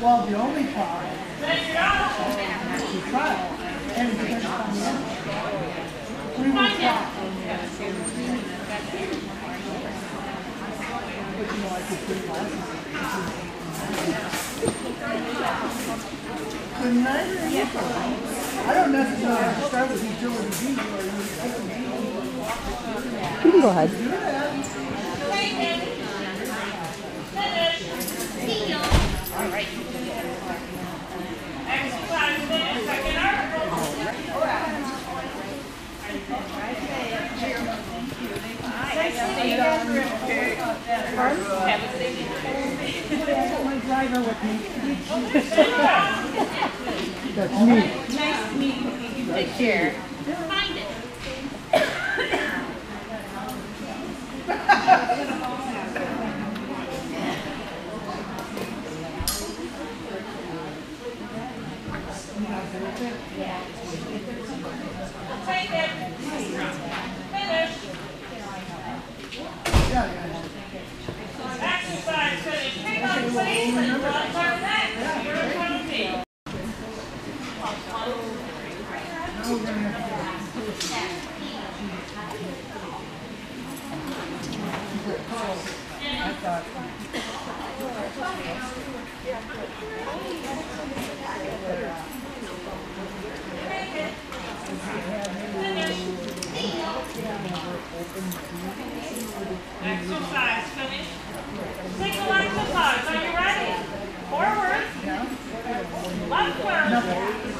Well, the only part is to try. And it's going to come in. We will try. But you know, I could put glasses. Good night. I don't necessarily have to start with utility B or utility You can go ahead. My driver with me. That's me. Nice to meet you. Take care. Find it. It. Finish. Yeah, yeah. Exercise finish. Hang on, please. And run for next. You're in front of me. Now we're gonna have to go. I thought. Exercise finish. Single exercise. Are you ready? Forward. Leftward.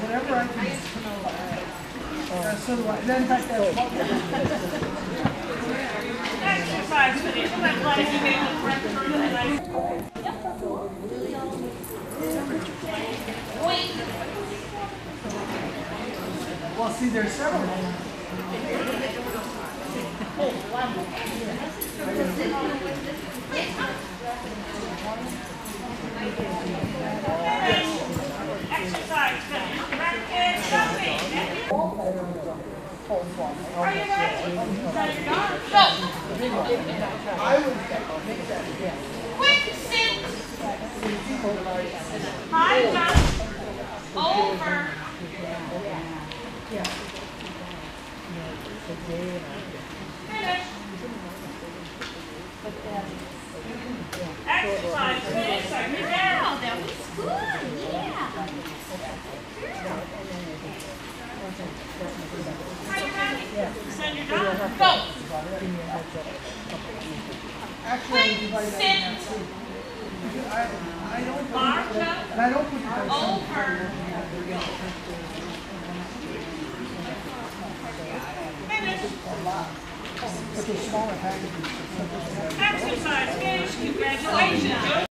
Whatever I can. Uh, do I. Then back that. Exercise finish. I'm glad you made the correct turn tonight. Wait. Well, see, there's several. Exercise Are you ready? Is that? Go. Quick. Finish. Exercise finish. Are you there? Wow, that was good. Yeah. Are you ready? Send your dog. Go. In Sit. March up. Over. Finish. Exercise finish. Congratulations.